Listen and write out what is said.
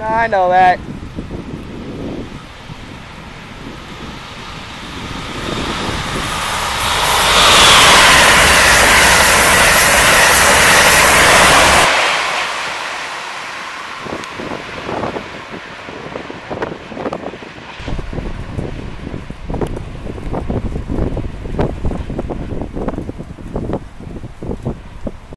I know that.